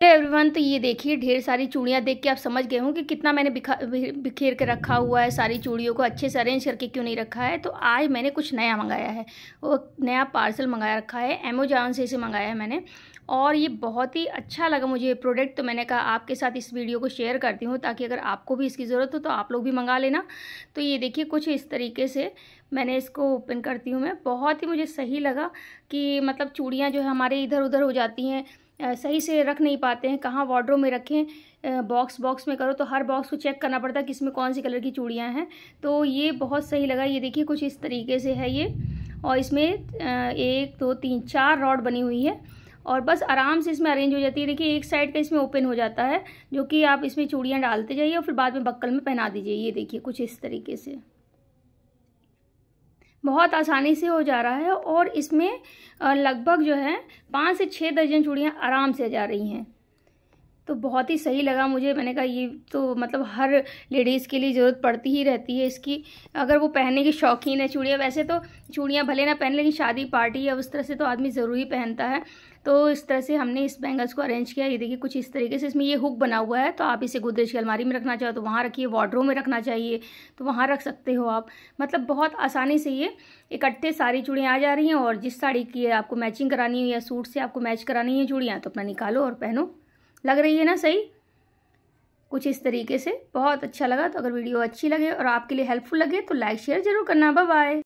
Everyone तो ये देखिए, ढेर सारी चूड़ियाँ देख के आप समझ गए हों कि कितना मैंने बिखा बिखेर के रखा हुआ है, सारी चूड़ियों को अच्छे से अरेंज करके क्यों नहीं रखा है। तो आज मैंने कुछ नया मंगाया है, वो नया पार्सल मंगाया रखा है अमेजोन से इसे मंगाया है मैंने। और ये बहुत ही अच्छा लगा मुझे ये प्रोडक्ट तो मैंने कहा आपके साथ इस वीडियो को शेयर करती हूँ, ताकि अगर आपको भी इसकी ज़रूरत हो तो आप लोग भी मंगा लेना। तो ये देखिए, कुछ इस तरीके से मैंने इसको ओपन करती हूँ मैं। बहुत ही मुझे सही लगा कि मतलब चूड़ियाँ जो है, हमारे इधर उधर हो जाती हैं सही से रख नहीं पाते हैं, कहाँ वार्ड्रो में रखें बॉक्स बॉक्स में करो तो हर बॉक्स को चेक करना पड़ता है कि इसमें कौन सी कलर की चूड़ियाँ हैं। तो ये बहुत सही लगा, ये देखिए कुछ इस तरीके से है ये। और इसमें एक, दो, तीन, चार रॉड बनी हुई है। और बस आराम से इसमें अरेंज हो जाती है। देखिए, एक साइड का इसमें ओपन हो जाता है, जो कि आप इसमें चूड़ियाँ डालते जाइए और फिर बाद में बक्कल में पहना दीजिए। ये देखिए कुछ इस तरीके से। बहुत आसानी से हो जा रहा है और इसमें लगभग जो है, पाँच से छः दर्जन चूड़ियाँ आराम से जा रही हैं। तो बहुत ही सही लगा मुझे। मैंने कहा, ये तो मतलब हर लेडीज़ के लिए ज़रूरत पड़ती ही रहती है इसकी। अगर वो पहनने की शौकीन है चूड़ियाँ, वैसे तो चूड़ियाँ भले ना पहन लेकिन शादी पार्टी या उस तरह से तो आदमी ज़रूरी पहनता है। तो इस तरह से हमने इस बैंगल्स को अरेंज किया। ये देखिए, कुछ इस तरीके से इसमें ये हुक बना हुआ है। तो आप इसे गोदरेज की अलमारी में रखना चाहो तो वहाँ रखिए वार्ड्रो में रखना चाहिए तो वहाँ रख सकते हो आप। मतलब बहुत आसानी से ये इकट्ठे सारी चूड़ियाँ आ जा रही हैं और जिस साड़ी की आपको मैचिंग करानी है या सूट से आपको मैच करानी है चूड़ियाँ तो अपना निकालो और पहनो। लग रही है ना सही? कुछ इस तरीके से। बहुत अच्छा लगा तो अगर वीडियो अच्छी लगे और आपके लिए हेल्पफुल लगे तो लाइक, शेयर ज़रूर करना। बाय